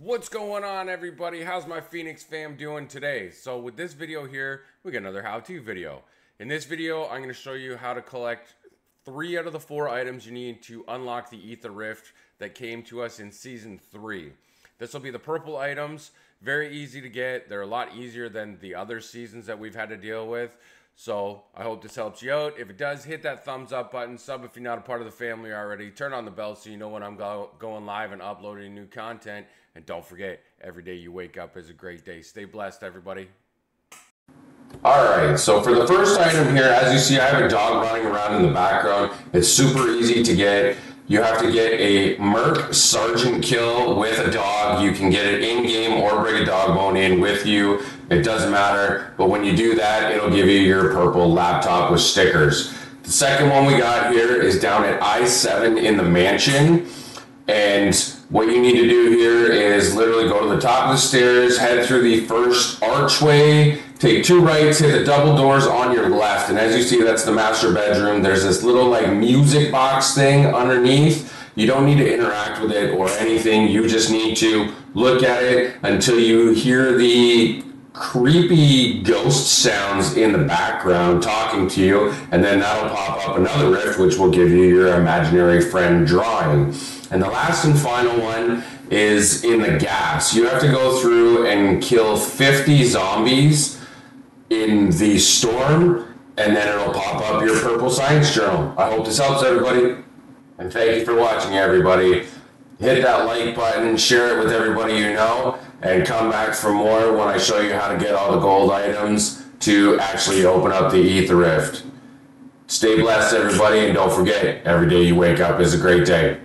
What's going on everybody? How's my Phoenix fam doing today? So with this video here, we got another how-to video. In this video, I'm going to show you how to collect three out of the four items you need to unlock the Aether Rift that came to us in Season 3. This will be the purple items. Very easy to get. They're a lot easier than the other seasons that we've had to deal with. So I hope this helps you out. If it does, hit that thumbs up button. Sub if you're not a part of the family already. Turn on the bell so you know when I'm go- going live and uploading new content. And don't forget, every day you wake up is a great day. Stay blessed, everybody. All right, so for the first item here, as you see, I have a dog running around in the background. It's super easy to get. You have to get a Merc Sergeant kill with a dog. You can get it in game or bring a dog bone in with you. It doesn't matter. But when you do that, it'll give you your purple laptop with stickers. The second one we got here is down at I-7 in the mansion. And what you need to do here is literally go to the top of the stairs, head through the first archway, take two rights, hit the double doors on your left. And as you see, that's the master bedroom. There's this little like music box thing underneath. You don't need to interact with it or anything. You just need to look at it until you hear the creepy ghost sounds in the background talking to you, and then that'll pop up another rift, which will give you your imaginary friend drawing. And the last and final one is in the gas. You have to go through and kill 50 zombies in the storm, and then it'll pop up your purple science journal. I hope this helps everybody, and thank you for watching, everybody. Hit that like button, share it with everybody you know, and come back for more when I show you how to get all the gold items to actually open up the Aether Rift. Stay blessed, everybody, and don't forget, every day you wake up is a great day.